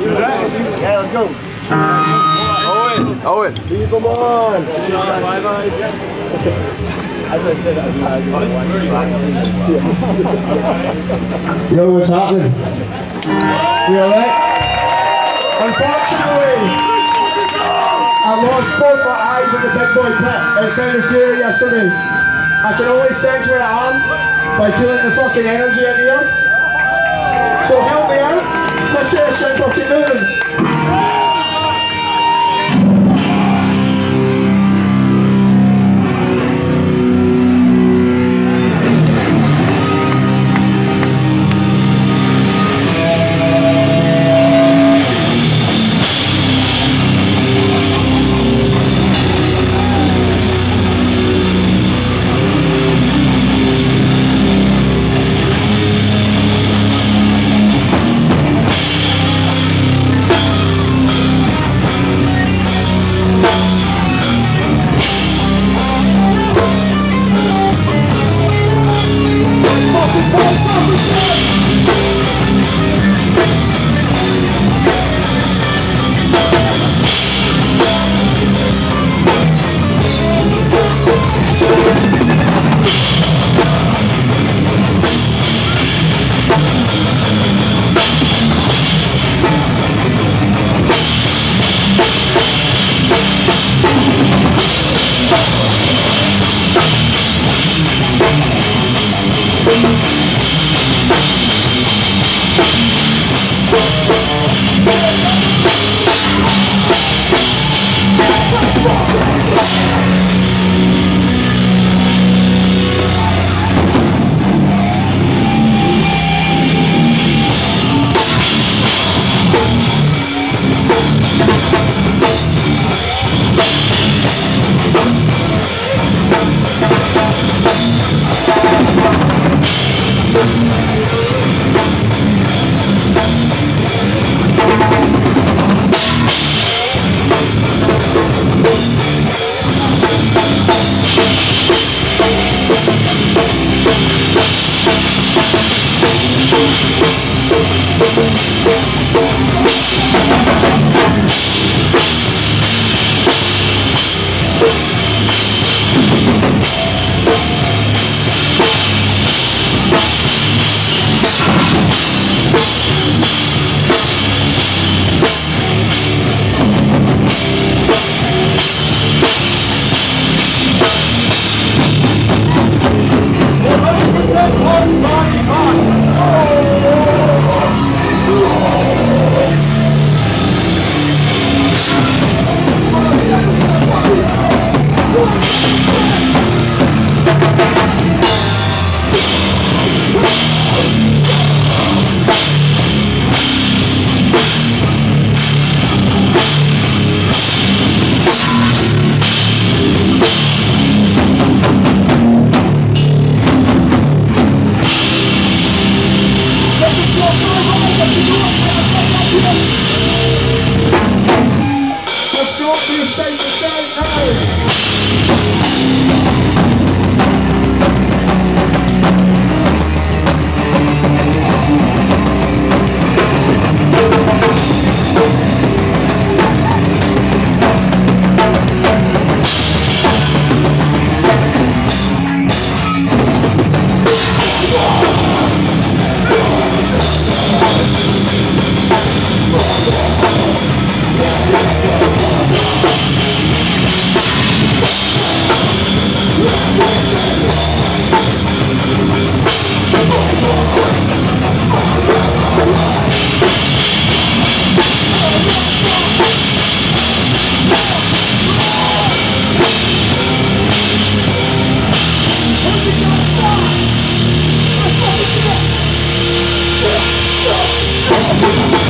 Yeah, let's go. Owen. Owen. Come on. Five eyes. As I said, I was Yo, what's happening? You alright? Unfortunately, I lost both my eyes in the big boy pit at Sound of Fury yesterday. I can only sense where I am by feeling the fucking energy in here. So help me out. Let's get this thing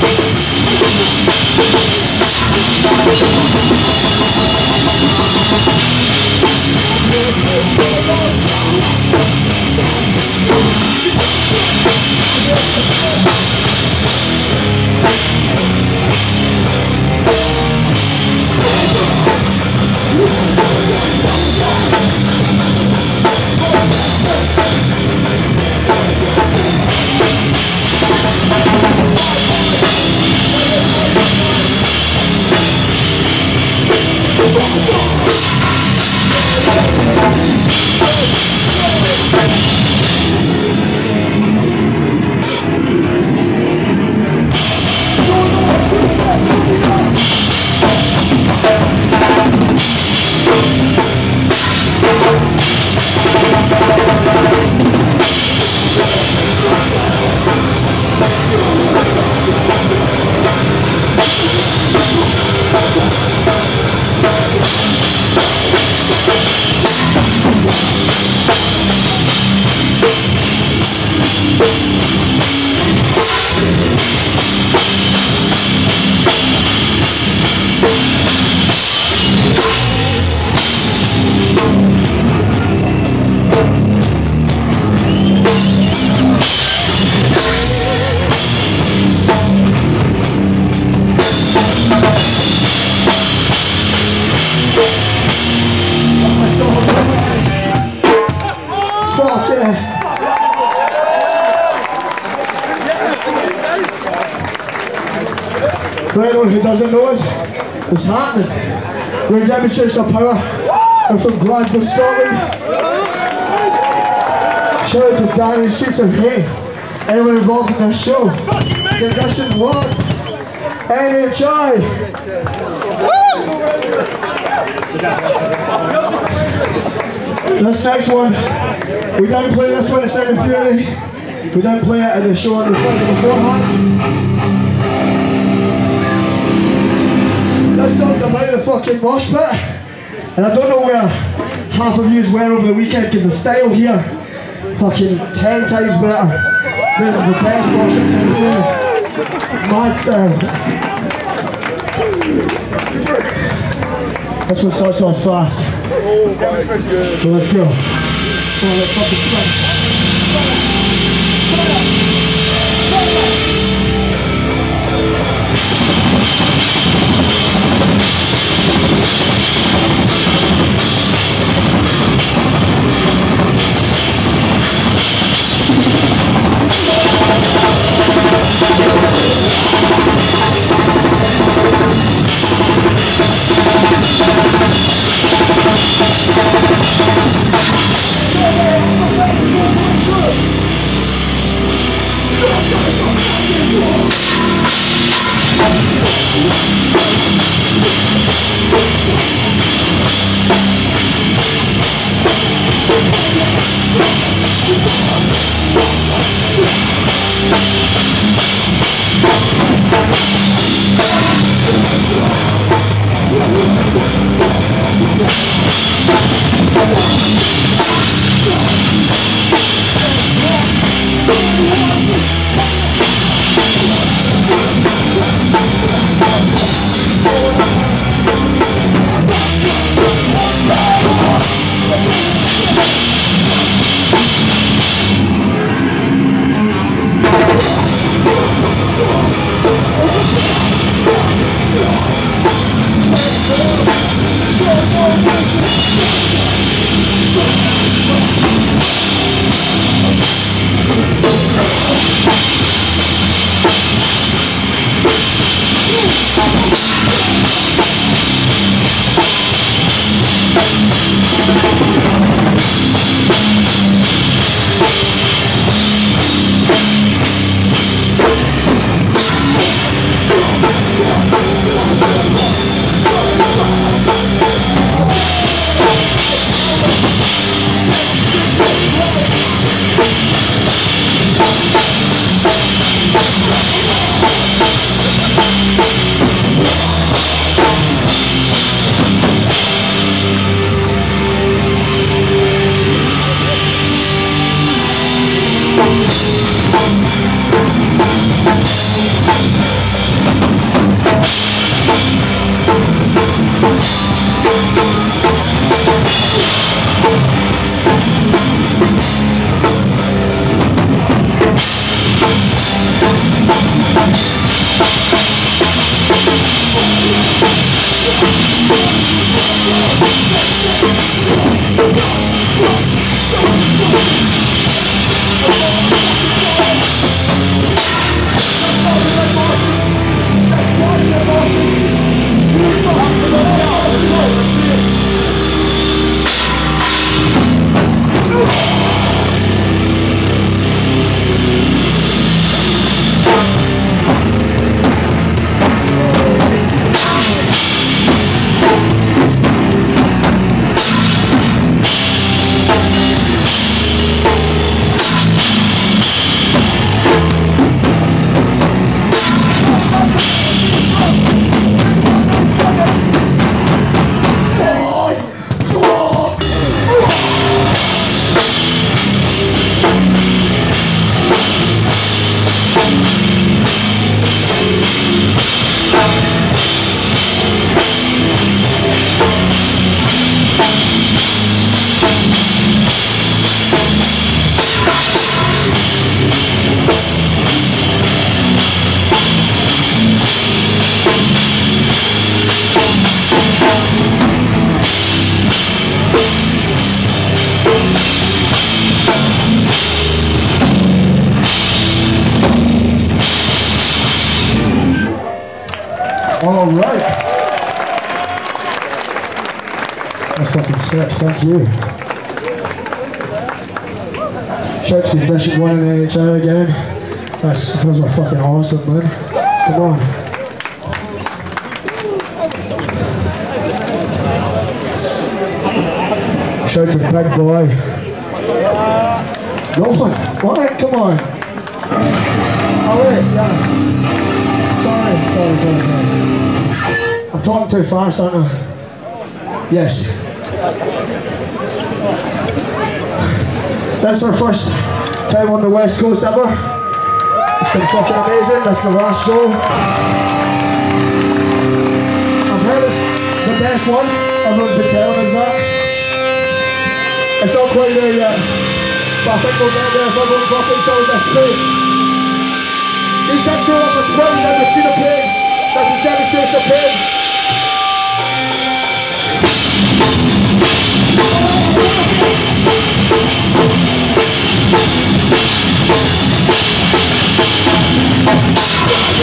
Fuck For anyone who doesn't know us, it's happening. We're a demonstration of power. We're from Glasgow, Scotland. Shout out to Danny Streets of Hay. Anyone involved in this show. Condition 1. NHI. This next one, we don't play this one at Second Fury. We don't play it at the show on the Friday beforehand. Song's about the fucking mosh pit. And I don't know where half of yous were over the weekend because the style here fucking ten times better than the best mosh pits in the. Mad style. This one starts off fast. So let's go. Swing. Let's go. Yeah. All you. Sharks that shit one in the NHL again. That's those are fucking awesome, man. Come on. Shout to Big Boy. One. What? Come on. Oh wait, yeah. Sorry, sorry, sorry, sorry. I'm talking too fast, aren't I? Yes. That's our first time on the West Coast ever. It's been fucking amazing. That's the last show. I've heard it's the best one. Everyone's been telling us that. It's not quite there yet. But I think we'll get there if everyone fucking fills their space. These guys feel like a spring, never seen a pig. That's a demonstration of pig. Yeah.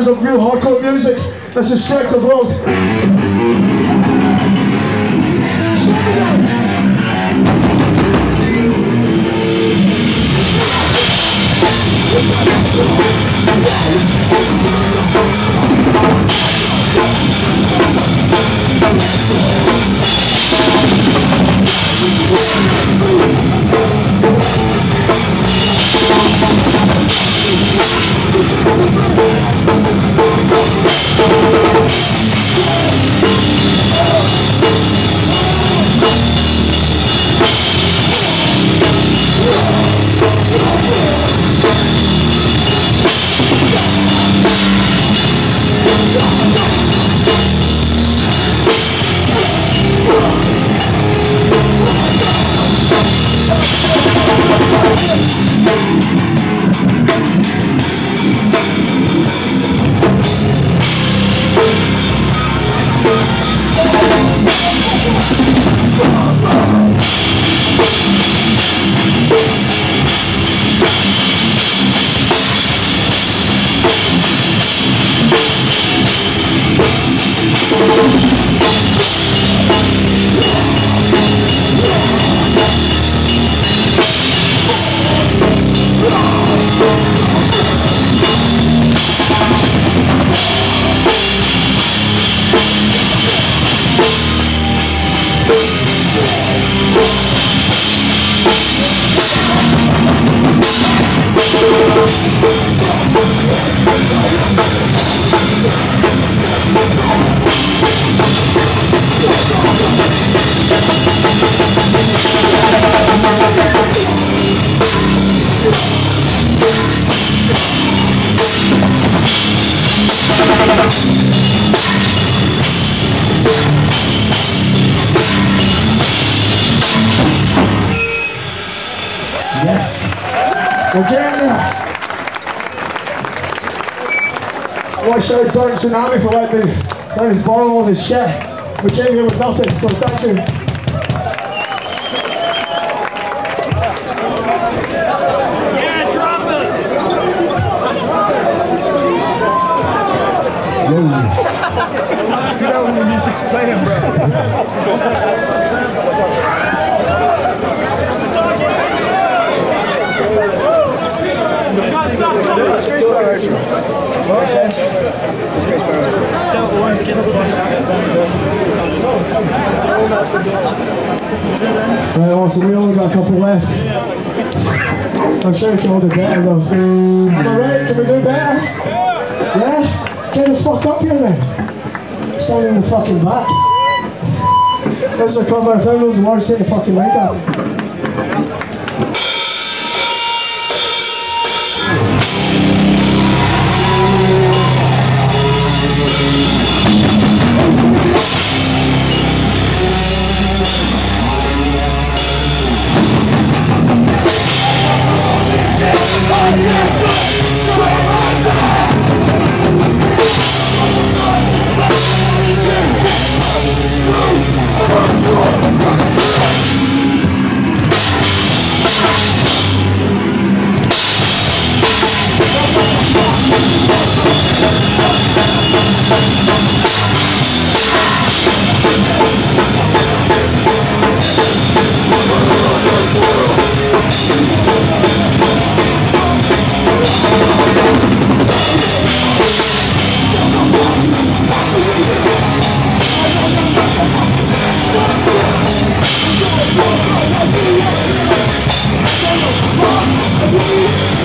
Of real hardcore music. This is Strike the World. Yes. I want to shout Dark Tsunami for letting me let us borrow all this shit. We came here with nothing, so thank you. Right, awesome. We only got a couple left. I'm sure we can all do better though. Am I right? Can we do better? Yeah? Get the fuck up here then. Stand in the fucking back. Let's recover. If everyone's words, take the fucking mic out. Woo!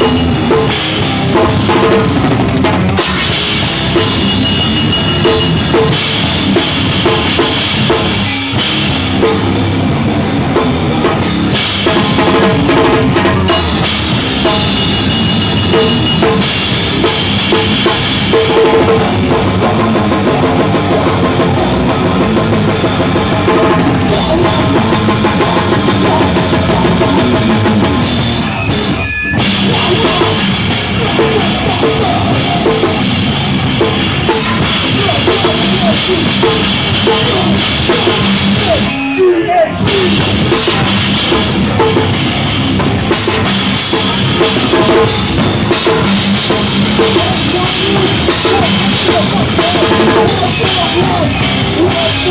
Thank